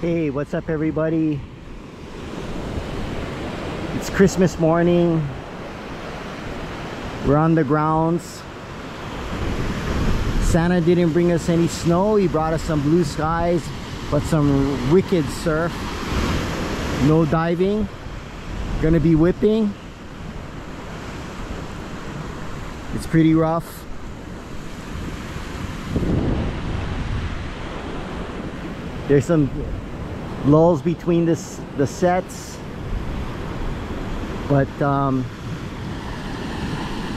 Hey, what's up everybody? It's Christmas morning. We're on the grounds. Santa didn't bring us any snow. He brought us some blue skies, but some wicked surf. No diving. Gonna be whipping. It's pretty rough. There's some lulls between this the sets. But um,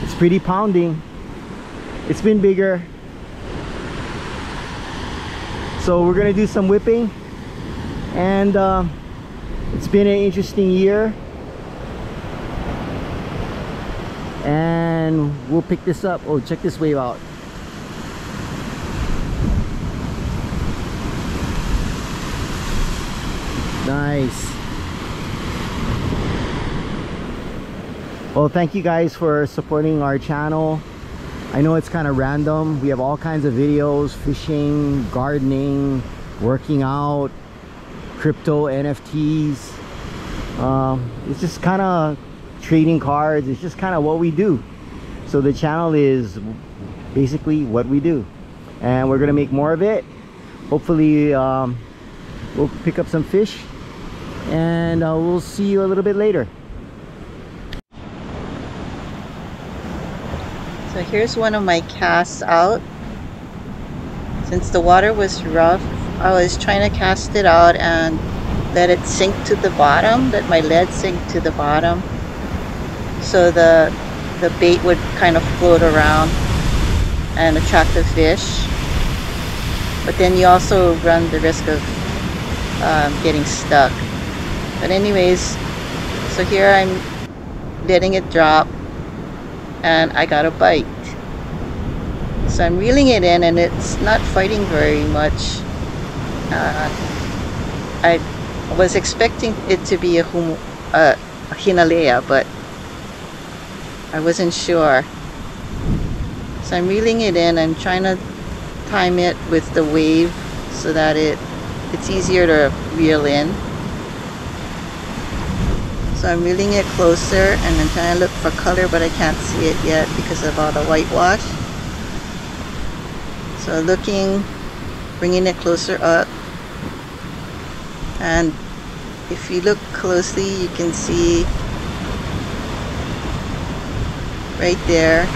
it's pretty pounding. It's been bigger. So we're gonna do some whipping. And uh, it's been an interesting year. And we'll pick this up. Oh check this wave out Nice. Well, thank you guys for supporting our channel. I know it's kind of random. We have all kinds of videos, fishing, gardening, working out, crypto, NFTs. Um, it's just kind of trading cards. It's just kind of what we do. So the channel is basically what we do. And we're to make more of it. Hopefully um, we'll pick up some fish and uh, we'll see you a little bit later. So here's one of my casts out. Since the water was rough I was trying to cast it out and let it sink to the bottom let my lead sink to the bottom. So the the bait would kind of float around and attract the fish. But then you also run the risk of um, getting stuck but anyways so here I'm letting it drop and I got a bite. So I'm reeling it in and it's not fighting very much. Uh, I was expecting it to be a, hum uh, a Hinalea but I wasn't sure. So I'm reeling it in I'm trying to time it with the wave so that it it's easier to reel in so I'm reeling it closer and I'm trying to look for color but I can't see it yet because of all the whitewash. So looking, bringing it closer up. And if you look closely you can see right there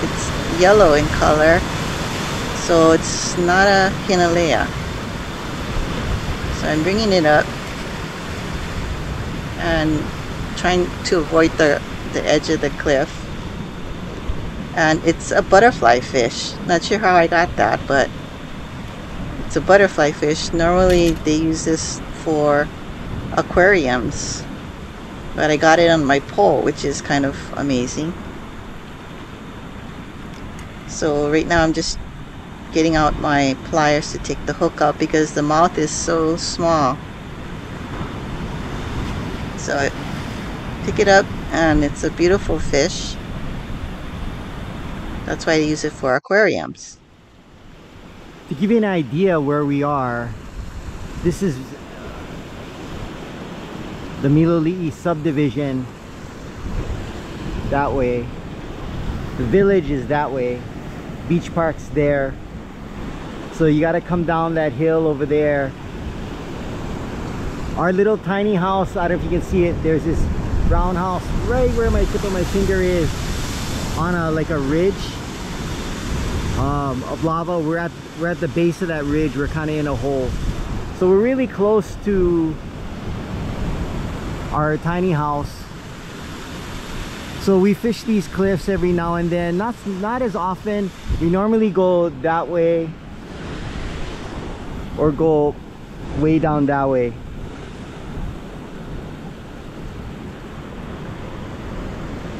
it's yellow in color so it's not a Hinalea. So I'm bringing it up and trying to avoid the, the edge of the cliff. And it's a butterfly fish. Not sure how I got that, but it's a butterfly fish. Normally they use this for aquariums. But I got it on my pole, which is kind of amazing. So right now I'm just getting out my pliers to take the hook out because the mouth is so small. So pick it up and it's a beautiful fish. That's why I use it for aquariums. To give you an idea where we are, this is the Miloli'i subdivision that way. The village is that way. Beach Park's there. So you gotta come down that hill over there. Our little tiny house, I don't know if you can see it, there's this brown house right where my tip of my finger is on a like a ridge um, of lava. We're at we're at the base of that ridge. We're kind of in a hole. So we're really close to our tiny house. So we fish these cliffs every now and then. Not not as often. We normally go that way or go way down that way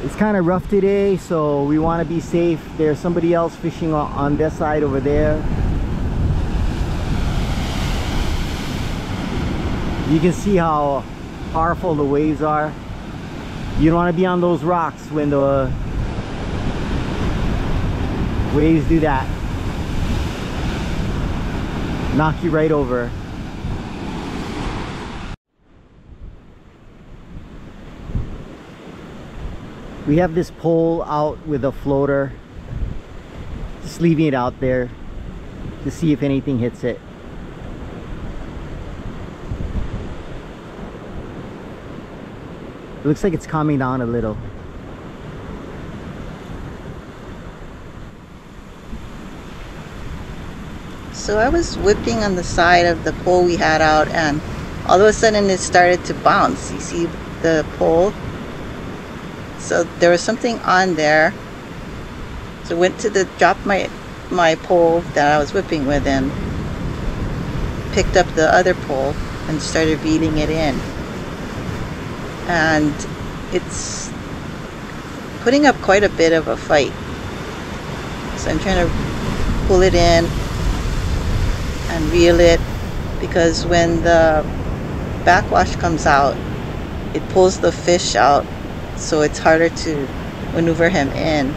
it's kind of rough today so we want to be safe. There's somebody else fishing on this side over there. You can see how powerful the waves are. You don't want to be on those rocks when the waves do that. Knock you right over we have this pole out with a floater just leaving it out there to see if anything hits it it looks like it's calming down a little So I was whipping on the side of the pole we had out and all of a sudden it started to bounce. You see the pole? So there was something on there. So went to the drop my my pole that I was whipping with and picked up the other pole and started reeling it in. And it's putting up quite a bit of a fight. So I'm trying to pull it in and reel it because when the backwash comes out it pulls the fish out so it's harder to maneuver him in.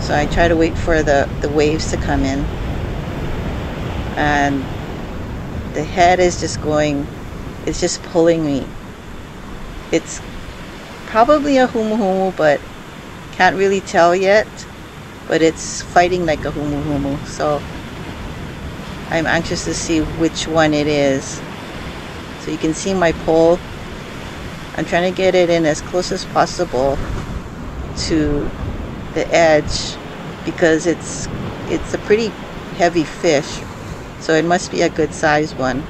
So I try to wait for the the waves to come in. And the head is just going it's just pulling me. It's probably a humu humu but can't really tell yet. But it's fighting like a humu humu so I'm anxious to see which one it is. So you can see my pole. I'm trying to get it in as close as possible to the edge because it's it's a pretty heavy fish. So it must be a good size one.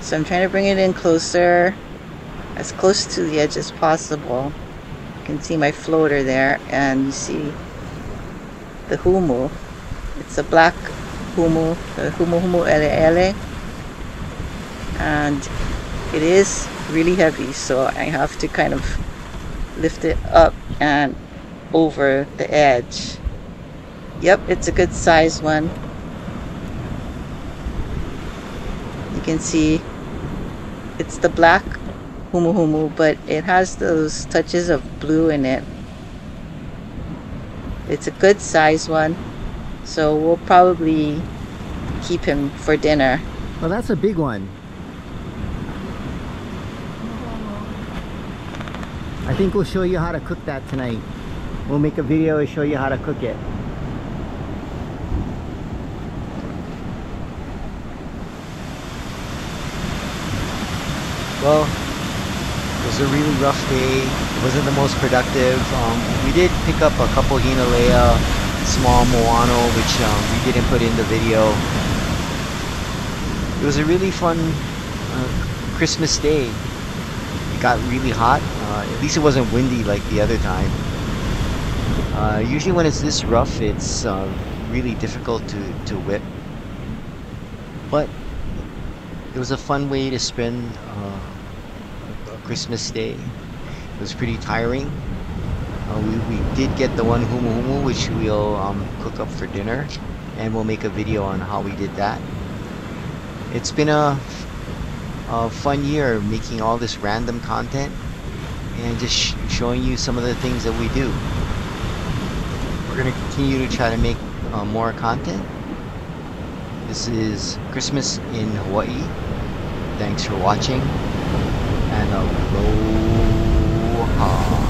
So I'm trying to bring it in closer, as close to the edge as possible. You can see my floater there and you see the humu. It's a black Humu, the Humu Humu Ele and it is really heavy so I have to kind of lift it up and over the edge yep it's a good size one you can see it's the black Humu Humu but it has those touches of blue in it it's a good size one so we'll probably keep him for dinner. Well, that's a big one. I think we'll show you how to cook that tonight. We'll make a video and show you how to cook it. Well, it was a really rough day. It wasn't the most productive. Um, we did pick up a couple Hinalea small Moano, which um, we didn't put in the video. It was a really fun uh, Christmas day. Got really hot. Uh, at least it wasn't windy like the other time. Uh, usually when it's this rough, it's uh, really difficult to, to whip. But it was a fun way to spend uh, a Christmas day. It was pretty tiring. Uh, we, we did get the one humu humu which we'll um, cook up for dinner and we'll make a video on how we did that. It's been a, a fun year making all this random content and just sh showing you some of the things that we do. We're going to continue to try to make uh, more content. This is Christmas in Hawaii. Thanks for watching and aloha.